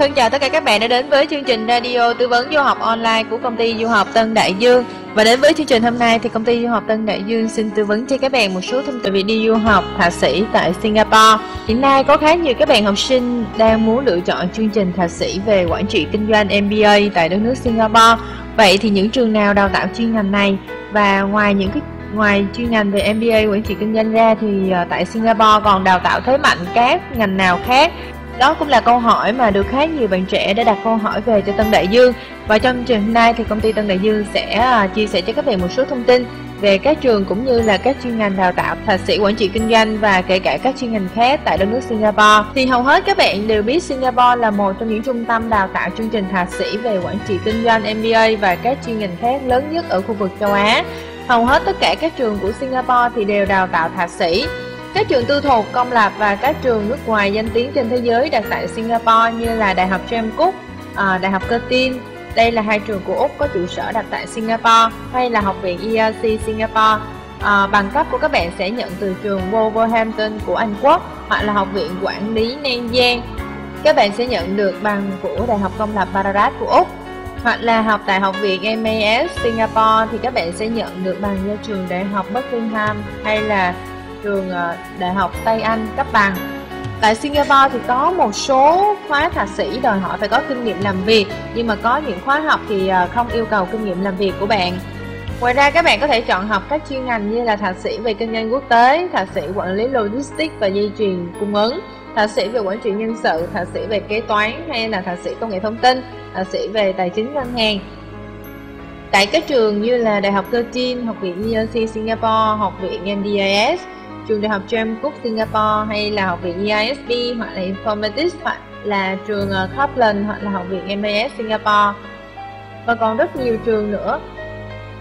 Thân chào tất cả các bạn đã đến với chương trình radio tư vấn du học online của công ty du học Tân Đại Dương. Và đến với chương trình hôm nay thì công ty du học Tân Đại Dương xin tư vấn cho các bạn một số thông tin về đi du học thạc sĩ tại Singapore. Hiện nay có khá nhiều các bạn học sinh đang muốn lựa chọn chương trình thạc sĩ về quản trị kinh doanh MBA tại đất nước Singapore. Vậy thì những trường nào đào tạo chuyên ngành này và ngoài những cái, ngoài chuyên ngành về MBA quản trị kinh doanh ra thì ờ, tại Singapore còn đào tạo thế mạnh các ngành nào khác đó cũng là câu hỏi mà được khá nhiều bạn trẻ đã đặt câu hỏi về cho Tân Đại Dương và trong trường hôm nay thì công ty Tân Đại Dương sẽ à, chia sẻ cho các bạn một số thông tin về các trường cũng như là các chuyên ngành đào tạo thạc sĩ quản trị kinh doanh và kể cả các chuyên ngành khác tại đất nước Singapore. Thì hầu hết các bạn đều biết Singapore là một trong những trung tâm đào tạo chương trình thạc sĩ về quản trị kinh doanh MBA và các chuyên ngành khác lớn nhất ở khu vực châu Á. Hầu hết tất cả các trường của Singapore thì đều đào tạo thạc sĩ các trường tư thục, công lập và các trường nước ngoài danh tiếng trên thế giới đặt tại Singapore như là Đại học James Cook, à, Đại học Curtin, đây là hai trường của Úc có trụ sở đặt tại Singapore hay là Học viện ERC Singapore. À, bằng cấp của các bạn sẽ nhận từ trường Wolverhampton của Anh Quốc hoặc là Học viện Quản lý Nan Giang. Các bạn sẽ nhận được bằng của Đại học Công lập Ballarat của Úc hoặc là học tại Học viện MAS Singapore thì các bạn sẽ nhận được bằng do trường Đại học Buckingham hay là trường ờ, Đại học Tây Anh cấp bằng. Tại Singapore thì có một số khóa thạc sĩ đòi hỏi phải có kinh nghiệm làm việc nhưng mà có những khóa học thì ờ, không yêu cầu kinh nghiệm làm việc của bạn. Ngoài ra các bạn có thể chọn học các chuyên ngành như là thạc sĩ về kinh doanh quốc tế, thạc sĩ quản lý logistics và dây chuyền cung ứng, thạc sĩ về quản trị nhân sự, thạc sĩ về kế toán hay là thạc sĩ công nghệ thông tin, thạc sĩ về tài chính ngân hàng. Tại các trường như là Đại học Curtin, Học viện ERC Singapore, Học viện MDIS, trường đại học James Cook, Singapore, hay là học viện EISB hoặc là Informatics, hoặc là trường ờ, Kaplan, hoặc là học viện MAS Singapore. Và còn rất nhiều trường nữa.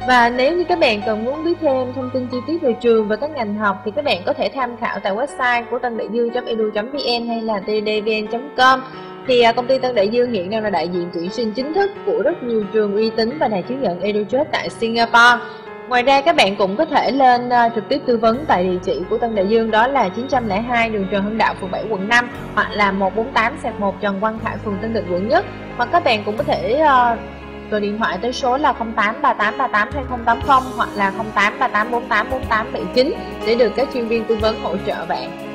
Và nếu như các bạn cần muốn biết thêm thông tin chi tiết về trường và các ngành học, thì các bạn có thể tham khảo tại website của tân đại dương.edu.vn hay là tdvn.com thì ờ, công ty Tân Đại Dương hiện đang là đại diện tuyển sinh chính thức của rất nhiều trường uy tín và đạt chứng nhận EduJet tại Singapore. Ngoài ra, các bạn cũng có thể lên ờ, trực tiếp tư vấn tại địa chỉ của Tân Đại Dương, đó là 902 đường Trần Hưng Đạo, phường 7 quận 5 hoặc là 148 1 Trần Quang Khải phường Tân Định quận Nhất hoặc các bạn cũng có thể ờ, gọi điện thoại tới số là 0838382080 hoặc là 0838484879 để được các chuyên viên tư vấn hỗ trợ bạn.